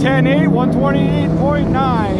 10.8, 128.9.